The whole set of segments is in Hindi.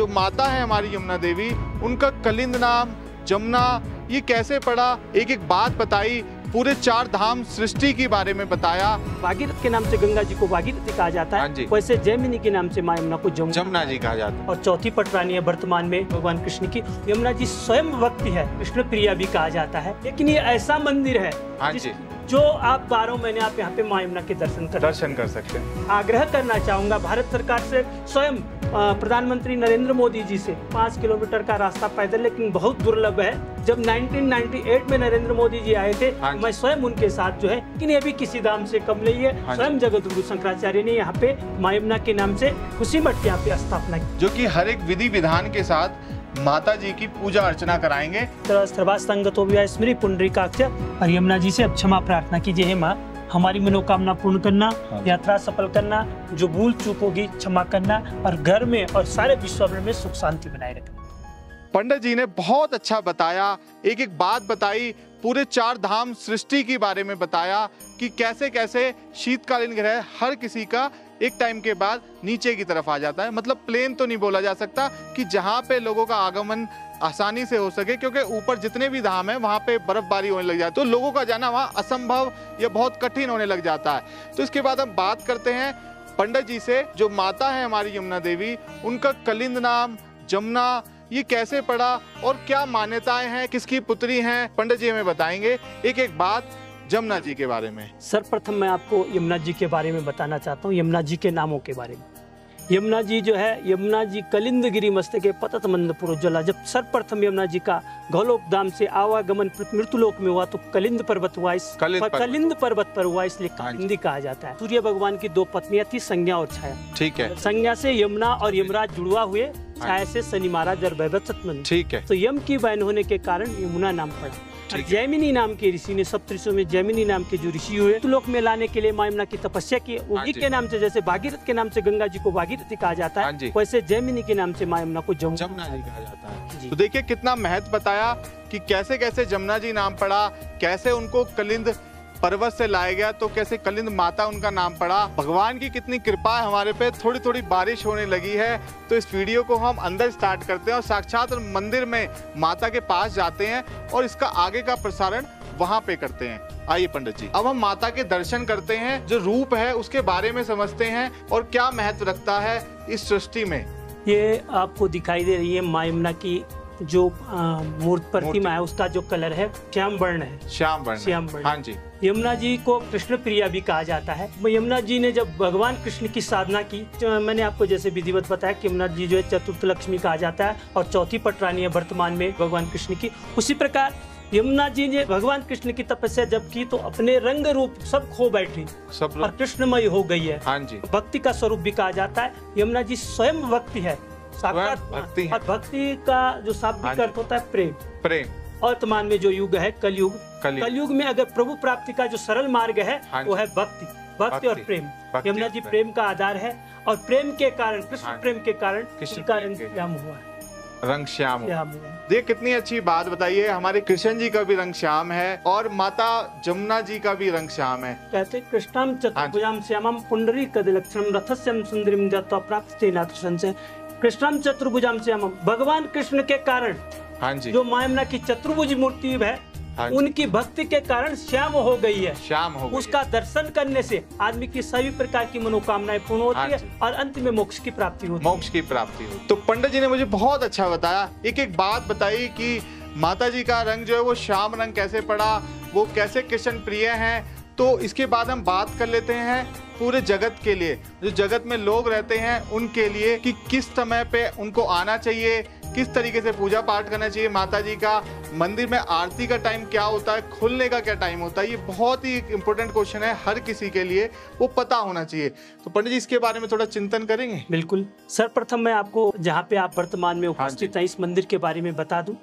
जो माता है हमारी यमुना देवी उनका कलिंद नाम जमुना ये कैसे पड़ा? एक एक बात बताई पूरे चार धाम सृष्टि के बारे में बताया। भागीरथ के नाम से गंगा जी को भागीरथी कहा जाता हाँ। है वैसे जयमिनी के नाम से माँ यमुना को जमुना। जमुना जी कहा जाता है। और चौथी पटरानी है वर्तमान में भगवान कृष्ण की। यमुना जी स्वयं भक्ति है कृष्ण प्रिया भी कहा जाता है। लेकिन ये ऐसा मंदिर है हाँ जी। जो आप बारह महीने आप यहाँ पे माँ यमुना के दर्शन कर दर्शन कर सकते हैं। आग्रह करना चाहूँगा भारत सरकार से स्वयं प्रधानमंत्री नरेंद्र मोदी जी से पाँच किलोमीटर का रास्ता पैदल लेकिन बहुत दुर्लभ है। जब 1998 में नरेंद्र मोदी जी आए थे हाँ मैं स्वयं उनके साथ जो है लेकिन ये भी किसी दाम से कम नहीं है हाँ स्वयं जगत गुरु शंकराचार्य ने यहाँ पे माँ यमुना के नाम से खुशी मठ की यहाँ पे स्थापना की। जो की हर एक विधि विधान के साथ माता जी की पूजा अर्चना कराएँगे। सर्वास्तंगतो स्मृति पुंडरीकाक्ष और यमुना जी से अब क्षमा प्रार्थना कीजिए हे माँ। हमारी मनोकामना पूर्ण करना हाँ। यात्रा सफल करना जो भूल चूक होगी क्षमा करना और घर में और सारे विश्व में सुख शांति बनाए रखना। पंडित जी ने बहुत अच्छा बताया एक एक बात बताई पूरे चार धाम सृष्टि के बारे में बताया कि कैसे कैसे शीतकालीन ग्रह हर किसी का एक टाइम के बाद नीचे की तरफ़ आ जाता है। मतलब प्लेन तो नहीं बोला जा सकता कि जहाँ पे लोगों का आगमन आसानी से हो सके, क्योंकि ऊपर जितने भी धाम है, वहाँ पे बर्फबारी होने लग जाती है। तो लोगों का जाना वहाँ असंभव या बहुत कठिन होने लग जाता है। तो इसके बाद हम बात करते हैं पंडित जी से, जो माता है हमारी यमुना देवी, उनका कलिंद नाम, जमुना ये कैसे पड़ा और क्या मान्यताएँ हैं, किसकी पुत्री हैं, पंडित जी हमें बताएँगे। एक एक बात यमुना जी के बारे में। सर्वप्रथम मैं आपको यमुना जी के बारे में बताना चाहता हूँ, यमुना जी के नामों के बारे में। यमुना जी जो है यमुना जी कलिंद गिरी मस्तक पतत मंद पुरोज्वला जब सर्वप्रथम यमुना जी का गौलोकधाम से आवागमन मृत्युलोक में हुआ तो कलिंद पर्वत हुआ इस कलिंद पर- पर्वत। कलिंद पर्वत पर हुआ इसलिए हाँ कलिंदी कहा जाता है। सूर्य भगवान की दो पत्नियाँ थी संज्ञा और छाया। ठीक है। संज्ञा से यमुना और यमराज जुड़वा हुए छाया से शनि महाराज और वैभव ठीक है। तो यम की बहन होने के कारण यमुना नाम पड़ा। है। जैमिनी नाम के ऋषि ने सप्तों में जैमिनी नाम के जो ऋषि हुए तो लोक में लाने के लिए मायमना की तपस्या की। हाँ उन्हीं के नाम से जैसे भागीरथ के नाम से गंगा जी को भागीरथी कहा जाता हाँ है वैसे जैमिनी के नाम से मायमना को जमुना कहा जाता है। तो देखिए कितना महत्व बताया कि कैसे कैसे जमुना जी नाम पड़ा कैसे उनको कलिंद पर्वत से लाया गया तो कैसे कलिंद माता उनका नाम पड़ा? भगवान की कितनी कृपा है हमारे पे थोड़ी थोड़ी बारिश होने लगी है तो इस वीडियो को हम अंदर स्टार्ट करते हैं और साक्षात मंदिर में माता के पास जाते हैं और इसका आगे का प्रसारण वहाँ पे करते हैं। आइए पंडित जी अब हम माता के दर्शन करते हैं जो रूप है उसके बारे में समझते हैं और क्या महत्व रखता है इस सृष्टि में। ये आपको दिखाई दे रही है माँ यमुना की जो मूर्त प्रतिमा है उसका जो कलर है श्याम वर्ण है। श्याम वर्ण श्याम वर्ण। हाँ जी। यमुना जी को कृष्ण प्रिया भी कहा जाता है। यमुना जी ने जब भगवान कृष्ण की साधना की जो मैंने आपको जैसे विधिवत बताया कि यमुना जी जो है चतुर्थ लक्ष्मी कहा जाता है और चौथी पटरानी है वर्तमान में भगवान कृष्ण की। उसी प्रकार यमुना जी ने भगवान कृष्ण की तपस्या जब की तो अपने रंग रूप सब खो बैठी। सब और कृष्णमय हो गई है। हाँ जी। भक्ति का स्वरूप भी कहा जाता है। यमुना जी स्वयं भक्ति है। साक्षात भक्ति है। और भक्ति का जो हाँ शाब्दिक अर्थ होता है प्रेम। प्रेम। वर्तमान में जो युग है कलयुग कलयुग। कलयुग में अगर प्रभु प्राप्ति का जो सरल मार्ग है हाँ वो है भक्ति। भक्ति और प्रेम। यमुना जी प्रेम। का आधार है और प्रेम के कारण कृष्ण हाँ। प्रेम के कारण कृष्ण उनका प्रेम रंग श्याम हुआ है। रंग श्याम हो देख कितनी अच्छी बात बताइए हमारे कृष्ण जी का भी रंग श्याम है और माता जमुना जी का भी रंग श्याम है। कहते कृष्णाम हाँ चतुर्भुजाम श्यामम पुंडरी कद लक्षणम रथस्यम सुंदरीम दत्वा प्राप्त नाथ संशय कृष्णाम चतुर्भुजाम श्यामम भगवान कृष्ण के कारण। हाँ जी। जो माँ यमुना की चतुर्भुज मूर्ति है। उनकी भक्ति के कारण श्याम हो गई है। श्याम हो गई उसका दर्शन करने से आदमी की सभी प्रकार की मनोकामनाएँ पूर्ण होती हाँ है और अंत में मोक्ष की प्राप्ति होती है। मोक्ष की प्राप्ति हो। तो पंडित जी ने मुझे बहुत अच्छा बताया। एक एक बात बताई कि माता जी का रंग जो है वो श्याम रंग कैसे पड़ा वो कैसे कृष्ण प्रिय हैं। तो इसके बाद हम बात कर लेते हैं पूरे जगत के लिए। जो जगत में लोग रहते हैं उनके लिए कि किस समय पे उनको आना चाहिए किस तरीके से पूजा पाठ करना चाहिए? माता जी का मंदिर में आरती का टाइम क्या होता है? खुलने का क्या टाइम होता है? ये बहुत ही इंपॉर्टेंट क्वेश्चन है हर किसी के लिए। वो पता होना चाहिए। तो पंडित जी इसके बारे में थोड़ा चिंतन करेंगे? बिल्कुल। सर्वप्रथम मैं आपको जहाँ पे आप वर्तमान में उपस्थित हैं इस मंदिर के बारे में बता दूँ।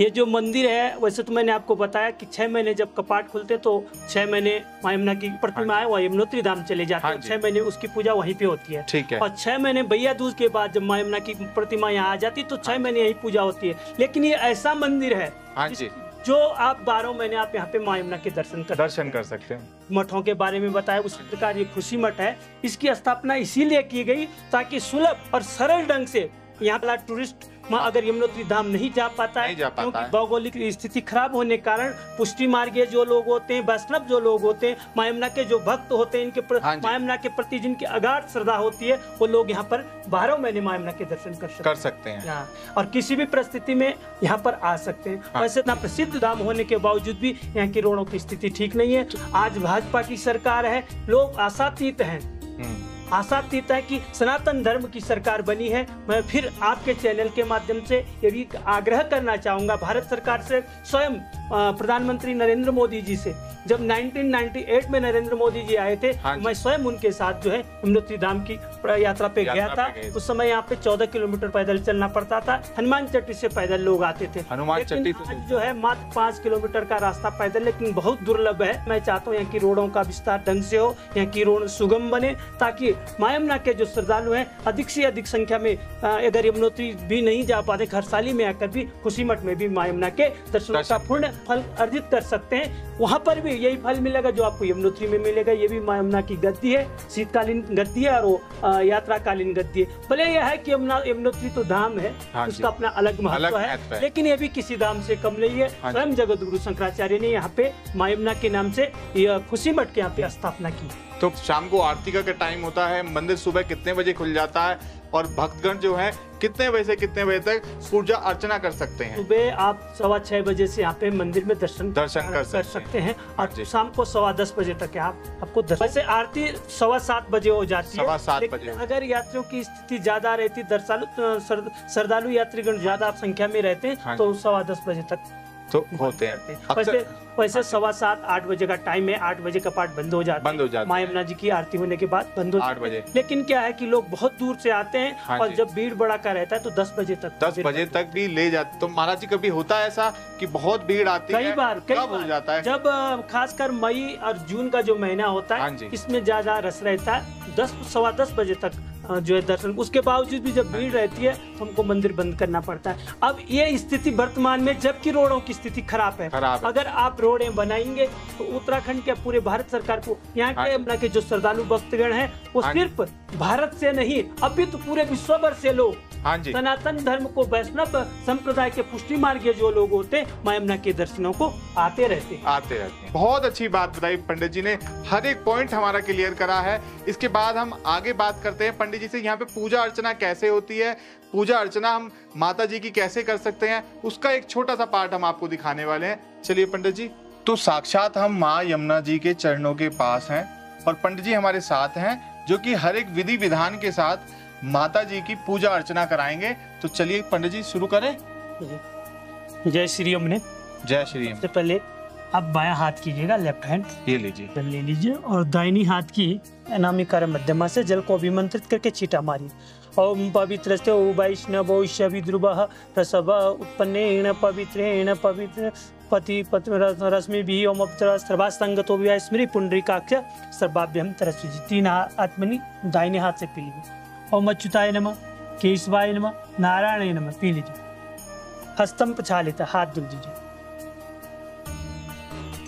ये जो मंदिर है वैसे तो मैंने आपको बताया कि छह महीने जब कपाट खुलते तो छह महीने माँ यमुना की प्रतिमा है वह यमुनोत्री धाम चले जाते हाँ हैं। छह महीने उसकी पूजा वहीं पे होती है। ठीक है। और छह महीने भैया दूज के बाद जब माँ यमुना की प्रतिमा यहाँ आ जाती तो छह महीने यही पूजा होती है। लेकिन ये ऐसा मंदिर है हाँ जी। जो आप बारह महीने आप यहाँ पे माँ यमुना के दर्शन कर दर्शन कर सकते हैं। मठों के बारे में बताया उसी प्रकार ये खुशी मठ है। इसकी स्थापना इसीलिए की गई ताकि सुलभ और सरल ढंग से यहाँ वाला टूरिस्ट वहाँ अगर यमुनोत्री धाम नहीं जा पाता है जा पाता क्योंकि भौगोलिक स्थिति खराब होने के कारण पुष्टि मार्गीय जो लोग होते हैं वैष्णव जो लोग होते हैं माँ यमुना के जो भक्त होते हैं इनके हाँ। माँ यमुना के प्रति जिनकी अगाध श्रद्धा होती है वो लोग यहाँ पर बारह महीने माँ यमुना के दर्शन कर सकते हैं। कर सकते हैं। हाँ, और किसी भी परिस्थिति में यहाँ पर आ सकते हैं। हाँ। वैसे इतना प्रसिद्ध धाम होने के बावजूद भी यहाँ की रोडों की स्थिति ठीक नहीं है। आज भाजपा की सरकार है लोग आशातीत हैं। हम्म, आशातीत है कि सनातन धर्म की सरकार बनी है। मैं फिर आपके चैनल के माध्यम से ये भी आग्रह करना चाहूँगा भारत सरकार से स्वयं प्रधानमंत्री नरेंद्र मोदी जी से। जब 1998 में नरेंद्र मोदी जी आए थे हाँ मैं स्वयं उनके साथ जो है यमुनोत्री धाम की यात्रा पे यात्रा गया था। पे उस समय यहाँ पे 14 किलोमीटर पैदल चलना पड़ता था। हनुमान चट्टी से पैदल लोग आते थे। हनुमान चट्टी आज जो है मात्र पाँच किलोमीटर का रास्ता पैदल लेकिन बहुत दुर्लभ है। मैं चाहता हूँ यहाँ की रोडों का विस्तार ढंग से हो यहाँ की रोड सुगम बने ताकि माँ यमुना के जो श्रद्धालु हैं अधिक से अधिक संख्या में अगर यमुनोत्री भी नहीं जा पाते खरसाली में आकर भी खुशी मठ में भी मायमना के दर्शनों का पूर्ण फल अर्जित कर सकते हैं। वहाँ पर भी यही फल मिलेगा जो आपको यमुनोत्री में मिलेगा। ये भी माँ यमुना की गद्दी है शीतकालीन गद्दी है और वो अ, यात्राकालीन गद्दी है। भले यह है कि यमुना यमुनोत्री तो धाम है हाँ उसका अपना अलग महत्व है लेकिन ये भी किसी धाम से कम नहीं है। हाँ स्वयं जगत गुरु शंकराचार्य ने यहाँ पे माँ यमुना के नाम से खुशी मठ के यहाँ पे स्थापना की तो शाम को आरती का क्या टाइम होता है मंदिर सुबह कितने बजे खुल जाता है और भक्तगण जो है कितने बजे से कितने बजे तक पूजा अर्चना कर सकते हैं। सुबह आप सवा छह बजे से यहाँ पे मंदिर में दर्शन दर्शन कर सकते हैं। सकते हैं। और शाम को सवा दस बजे तक है आप आपको दर्शन वैसे आरती सवा सात बजे हो जाती है। सवा सात बजे अगर यात्रियों की स्थिति ज़्यादा रहती श्रद्धालु यात्रीगण ज़्यादा संख्या में रहते हाँ हैं तो सवा दस बजे तक तो होते हैं। वैसे वैसे सवा सात आठ बजे का टाइम है आठ बजे कपाट बंद हो जाता बंद हो जाते माँ यमुना जी की आरती होने के बाद बंद हो आठ बजे। लेकिन क्या है कि लोग बहुत दूर से आते हैं हाँ और जब भीड़ बड़ा का रहता है तो दस बजे तक दस बजे तक भी ले जाते तो महाराज जी कभी होता है ऐसा कि बहुत भीड़ आती कई है बार कई बार हो जाता है? जब खासकर मई और जून का जो महीना होता हाँ है इसमें ज़्यादा रस रहता है। दस सवा दस बजे तक जो है दर्शन। उसके बावजूद भी जब भीड़ रहती है तो हमको मंदिर बंद करना पड़ता है। अब ये स्थिति वर्तमान में जबकि रोडों की स्थिति खराब है। खराब अगर आप रोडें बनाएँगे तो उत्तराखंड के पूरे भारत सरकार को यहाँ हाँ के जी। के जो श्रद्धालु भक्तगण हैं वो हाँ सिर्फ़ भारत से नहीं अभी तो पूरे विश्व भर से लोग हाँ जी। सनातन धर्म को वैष्णव संप्रदाय के पुष्टि मार्ग जो लोग होते हैं के दर्शनों को आते रहते हैं। आते रहते हैं। बहुत अच्छी बात बताई पंडित जी ने। हर एक पॉइंट हमारा क्लियर करा है। इसके बाद हम आगे बात करते हैं। पंडित जी से यहाँ पे पूजा अर्चना कैसे होती है? पूजा अर्चना हम माता जी की कैसे कर सकते हैं? उसका एक छोटा सा पार्ट हम आपको दिखाने वाले हैं। चलिए पंडित जी। तो साक्षात हम माँ यमुना जी के चरणों के पास हैं और पंडित जी हमारे साथ हैं जो कि हर एक विधि विधान के साथ माता जी की पूजा अर्चना कराएँगे। तो चलिए पंडित जी शुरू करें। जय श्री राम ने जय श्री सबसे पहले आप बाया हाथ कीजिएगा लेफ़्ट हैंड ये लीजिए। जल ले लीजिए और दाहिनी हाथ की अनामी कर मध्यमा से जल को अभिमंत्रित करके छीटा मारिए। ओम पवित्र से वैष्णव ध्रुव प्रसव उत्पन्नेण पवित्रेण पवित्र पति पत्र रश्मि भी ओम अप्सरा सर्वास्तंगतो भी स्मृति पुंडरीकाक्ष सर्वाभ्यम तरस्वी। तीन हाथ आत्मनि दाहिने हाथ से पी लीजिए ओम अच्युताय नमः केशवाय नमः नारायणाय नमः पी लीजिए हस्तम प्रचालित हाथ धुल दीजिए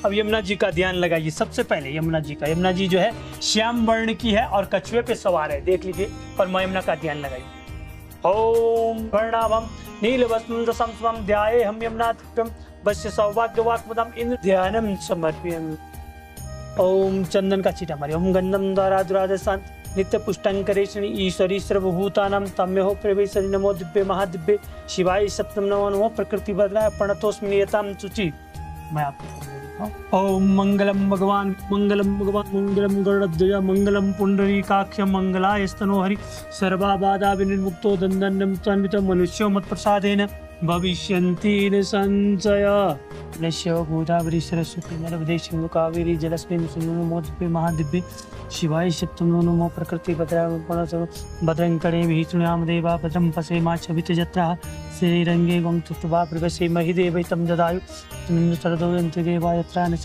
अब यमुना जी का ध्यान लगाइए। सबसे पहले यमुना जी का। यमुना जी जो है, श्याम वर्ण की है और कछुए पे सवार है। देख लीजिए और माँ यमुना का ध्यान लगाइए। ओम वर्णाभम नील वसुंद संस्वम ध्याये हम यमुना वश्य सौभाग्य वाक्मदम इंद्र ध्यानम समर्पयम। ओम चंदन का छीटा मारिए। ओम गंधम द्वारा दुरादशान नित्य ईश्वरी सर्वभूतानां तम्यो प्रवेशरि नमो दिव्य महादिव्य शिवाय सप्तम नमो नमो प्रकृति भद्राय प्रणतोस्मि नियताम शुचि मैं आपको ओम मंगलम भगवान मंगलम भगवान मंगलम गरुड़ध्वज मंगलम पुंडरीकाक्ष मंगलाय स्तनोहरि सर्वाबाधा विनिर्मुक्तो दंदन तन्वित मनुष्यो मत प्रसादेन भविष्यन्ति न गोदावरी सरस्वती नर्मदे सिंधु कावेरी जलस्मिन् मोदिव्य महादिव्य। शिवाय सप्तम नमो प्रकृति भद्रा भद्रं करे भीषुण्याम देवा भद्रं पसे मा छवित जत्रा श्रीरङ्गे गं तुष्टवा प्रवसे यत्रा न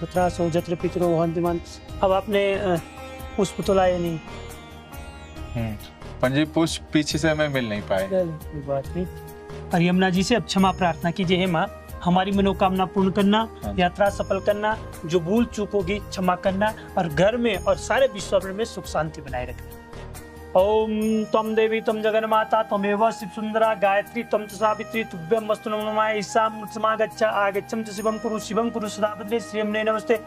तत्रा सो जत्र पितरो अब आपने पुष्प तो पंजी पुष्प पीछे से हमें मिल नहीं पाए। चलो, बात नहीं। और यमुना जी से अब क्षमा प्रार्थना कीजिए हे माँ। हमारी मनोकामना पूर्ण करना हाँ। यात्रा सफल करना जो भूल चूक होगी क्षमा करना और घर में और सारे विश्व में सुख शांति बनाए रखना। ओम तम देवी तम जगन्माता तमेव शिव सुंदरा गायत्री तम च सावित्री तुभ्यं वस्तु नमः ईशां समागच्छ आगच्छं च शिवं कुरु शिवं कुरु सदा भद्रे श्रियम्ने नमस्ते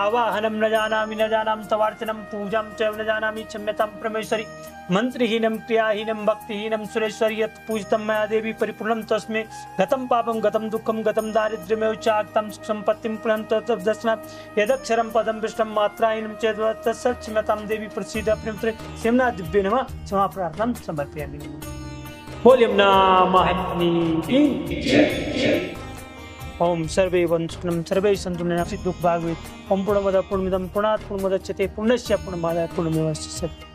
आवाहनं न जानामि न जानामि तवार्चनं पूजां च न जानामि क्षम्यतां परमेश्वरी मंत्रहीनं क्रियाहीनं भक्तिहीनं सुरेश्वरी यत् पूजितं मया देवी परिपूर्णं तस्मै गतं पापं गतं दुःखं गतं दारिद्र्यमेव च आगतं सम्पत्तिं पुनः तद्दर्शनात् यदक्षरं पदं पृष्ठं मात्राहीनं चेत् देवी प्रसीद प्रेम सेमना दिव्य नमः क्षमा प्रार्थना समर्पयामि बोलियम नामाहनी की ओम सर्वे वंशनम सर्वे सन्तु निरासि दुख भागवेत ओम पूर्णमद पूर्णमिदम पूर्णात् पूर्णमुदच्यते पूर्णस्य पूर्णमादाय पूर्णमेवावशिष्यते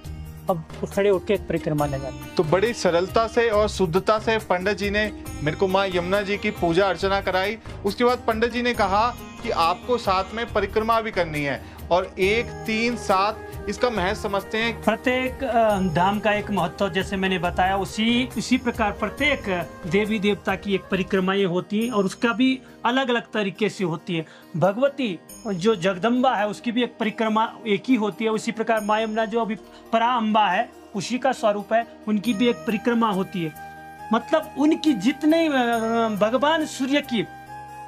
अब खड़े उठ के एक परिक्रमा लगाते तो बड़ी सरलता से और शुद्धता से पंडित जी ने मेरे को माँ यमुना जी की पूजा अर्चना कराई। उसके बाद पंडित जी ने कहा कि आपको साथ में परिक्रमा भी करनी है। और एक, तीन, सात, इसका महत्व समझते हैं। प्रत्येक धाम का एक महत्व, जैसे मैंने बताया, उसी उसी प्रकार प्रत्येक देवी देवता की एक परिक्रमाएँ होती हैं और उसका भी अलग अलग तरीके से होती है। भगवती जो जगदम्बा है, उसकी भी एक परिक्रमा एक ही होती है। उसी प्रकार माँ यमुना जो अभी परा अम्बा है, उसी का स्वरूप है, उनकी भी एक परिक्रमा होती है। मतलब उनकी जितने भगवान सूर्य की।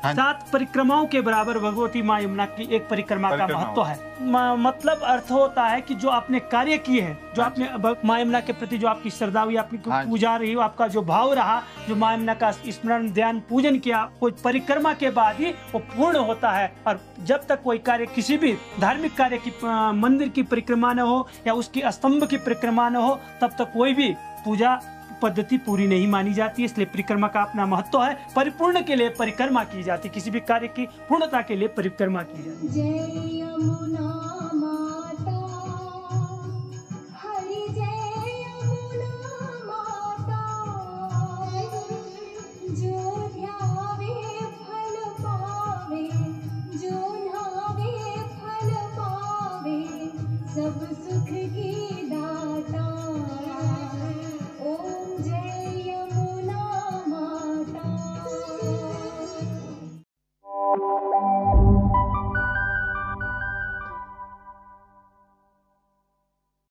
सात परिक्रमाओं के बराबर भगवती माँ यमुना की एक परिक्रमा का महत्व है। मतलब अर्थ होता है कि जो आपने कार्य किए हैं जो हाँ आपने माँ यमुना के प्रति जो आपकी श्रद्धा हुई आपकी हाँ पूजा रही आपका जो भाव रहा जो माँ यमुना का स्मरण ध्यान पूजन किया कोई परिक्रमा के बाद ही वो पूर्ण होता है। और जब तक कोई कार्य किसी भी धार्मिक कार्य की मंदिर की परिक्रमा न हो या उसकी स्तंभ की परिक्रमा न हो तब तक कोई भी पूजा पद्धति पूरी नहीं मानी जाती, इसलिए परिक्रमा का अपना महत्व है। परिपूर्ण के लिए परिक्रमा की जाती, किसी भी कार्य की पूर्णता के लिए परिक्रमा की जाती।